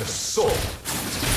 the soul.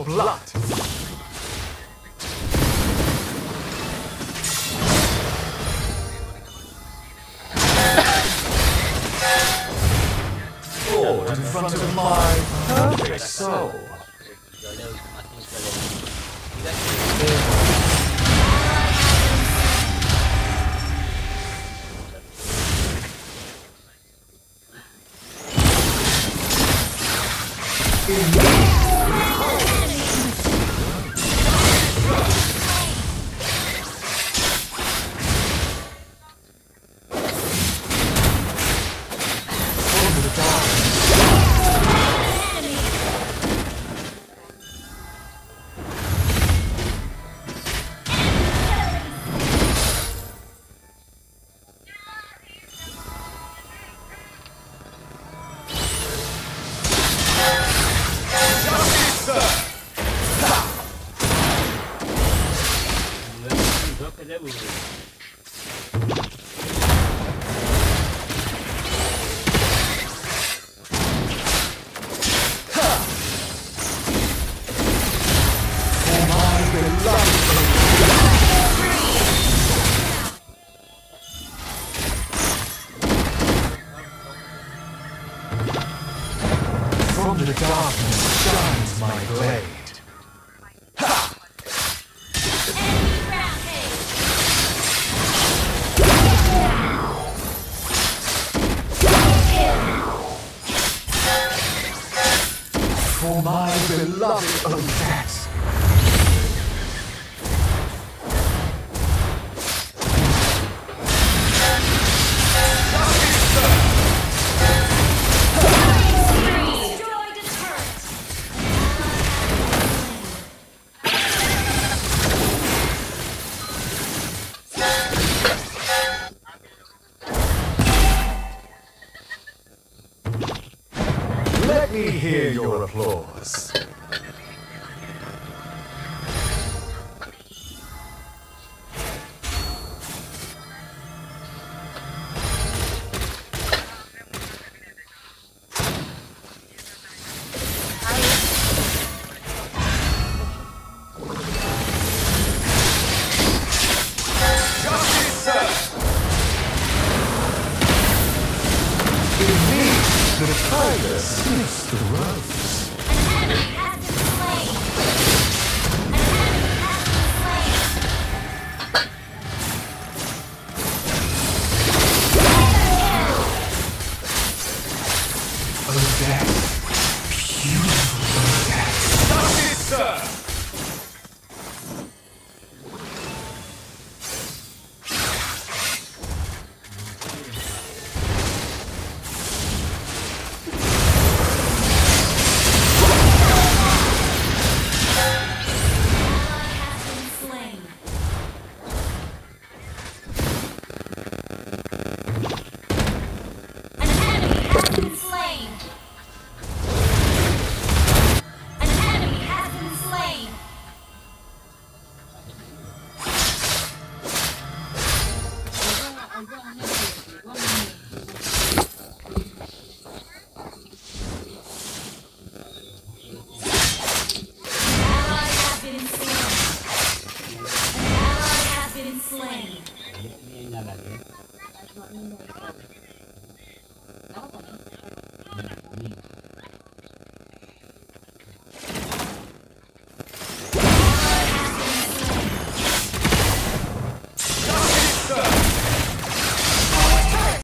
of light. In front of my perfect soul. From the darkness shines my blade. For my beloved Odette! We hear your applause. The tiger sniffs the rug. week.